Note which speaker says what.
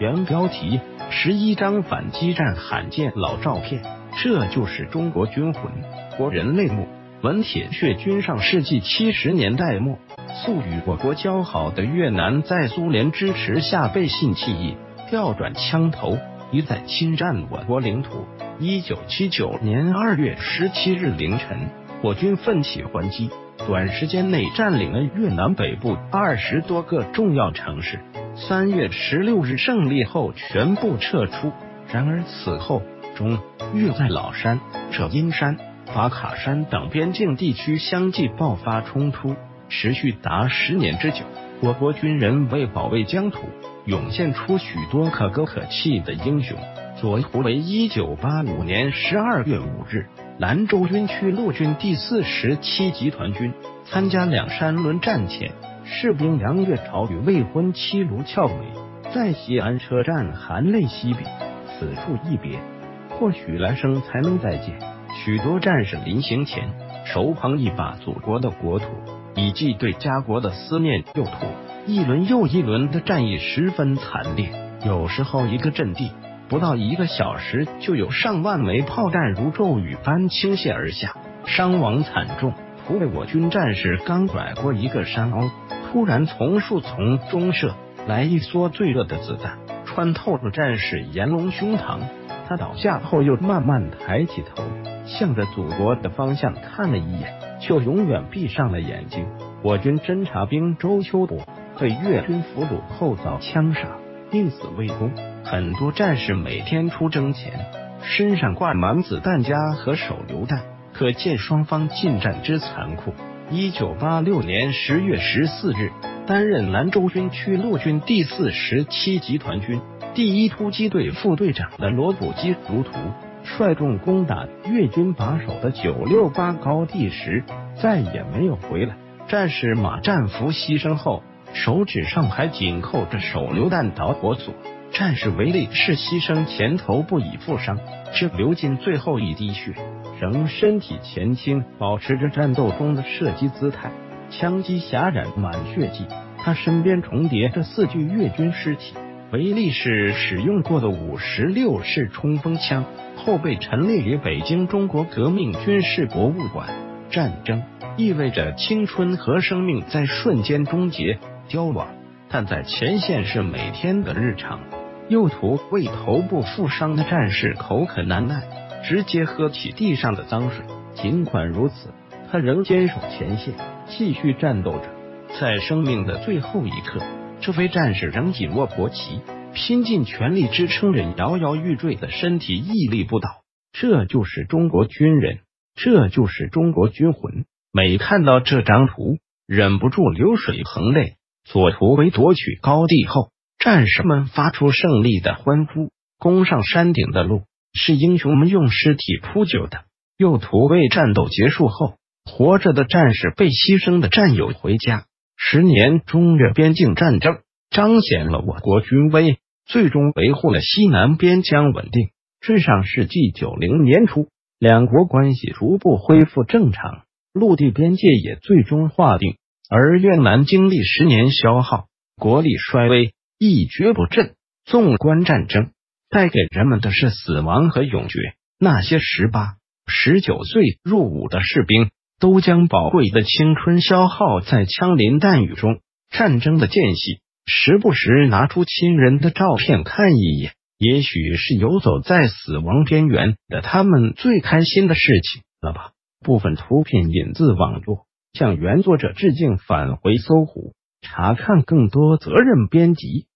Speaker 1: 原标题：十一张反击战罕见老照片。这就是中国军魂，国人泪目。闻铁血军上世纪七十年代末，素与我国交好的越南，在苏联支持下背信弃义，调转枪头，一再侵占我国领土。一九七九年二月十七日凌晨，我军奋起还击，短时间内占领了越南北部二十多个重要城市。三月十六日胜利后，全部撤出。然而此后，中越在老山、扯阴山、法卡山等边境地区相继爆发冲突，持续达十年之久。我国军人为保卫疆土，涌现出许多可歌可泣的英雄。左图为一九八五年十二月五日，兰州军区陆军第四十七集团军参加两山轮战前，士兵杨月朝与未婚妻卢俏美在西安车站含泪惜别，此处一别。或许来生才能再见。许多战士临行前手捧一把祖国的国土，以寄对家国的思念。又图，一轮又一轮的战役十分惨烈，有时候一个阵地不到一个小时就有上万枚炮弹如骤雨般倾泻而下，伤亡惨重。图为我军战士刚拐过一个山凹，突然从树丛中射来一梭最热的子弹，穿透了战士严龙胸膛。他倒下后，又慢慢抬起头，向着祖国的方向看了一眼，就永远闭上了眼睛。我军侦察兵周秋波被越军俘虏后遭枪杀，宁死未功。很多战士每天出征前身上挂满子弹夹和手榴弹，可见双方近战之残酷。一九八六年十月十四日，担任兰州军区陆军第四十七集团军。第一突击队副队长的罗普基如图率众攻打越军把守的九六八高地时，再也没有回来。战士马占福牺牲后，手指上还紧扣着手榴弹导火索。战士韦力士牺牲前头部已负伤，只流尽最后一滴血，仍身体前倾，保持着战斗中的射击姿态。枪击狭染满血迹，他身边重叠着四具越军尸体。维利士使用过的五十六式冲锋枪，后被陈列于北京中国革命军事博物馆。战争意味着青春和生命在瞬间终结凋亡，但在前线是每天的日常。右图为头部负伤的战士口渴难耐，直接喝起地上的脏水。尽管如此，他仍坚守前线，继续战斗着，在生命的最后一刻。这位战士仍紧握国旗，拼尽全力支撑着摇摇欲坠的身体，屹立不倒。这就是中国军人，这就是中国军魂。每看到这张图，忍不住流水横泪。左图为夺取高地后，战士们发出胜利的欢呼。攻上山顶的路，是英雄们用尸体铺就的。右图为战斗结束后，活着的战士被牺牲的战友回家。十年中越边境战争彰显了我国军威，最终维护了西南边疆稳定。至上世纪九零年初，两国关系逐步恢复正常，陆地边界也最终划定。而越南经历十年消耗，国力衰微，一蹶不振。纵观战争，带给人们的是死亡和永绝。那些十八、十九岁入伍的士兵。都将宝贵的青春消耗在枪林弹雨中。战争的间隙，时不时拿出亲人的照片看一眼，也许是游走在死亡边缘的他们最开心的事情了吧。部分图片引自网络，向原作者致敬。返回搜狐，查看更多责任编辑。